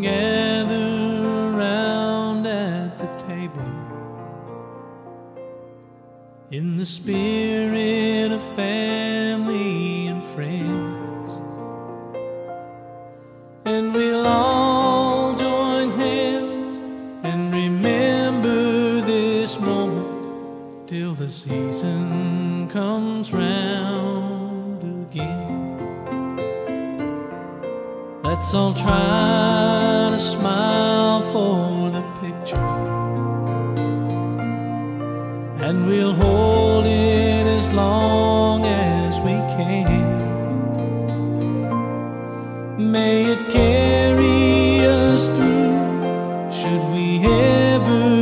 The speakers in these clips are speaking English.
Gather around at the table in the spirit of family and friends, and we'll all join hands and remember this moment till the season comes round again. Let's all try to smile for the picture. And we'll hold it as long as we can. May it carry us through should we ever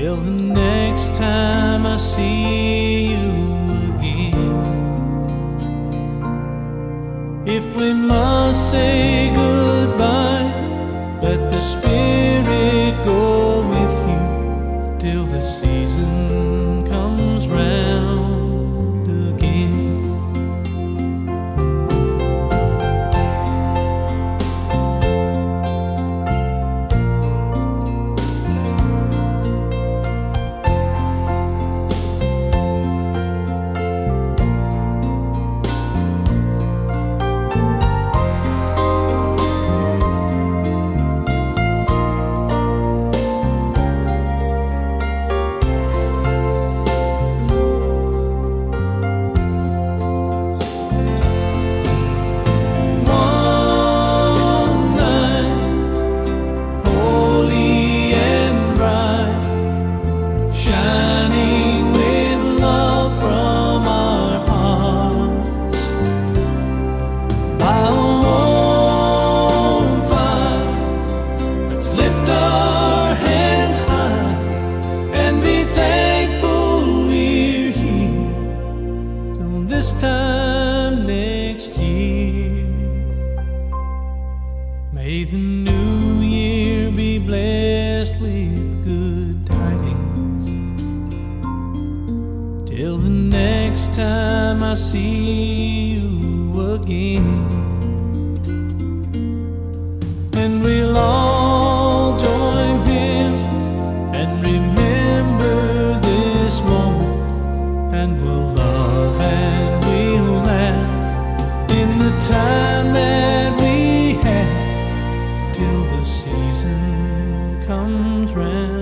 Till the next time I see you again. If we must say goodbye, let the Spirit go with you till the season time next year. May the new year be blessed with good tidings. Till the next time I see you again. And we'll all join hands and remember this moment and we'll love and time that we have till the season comes round.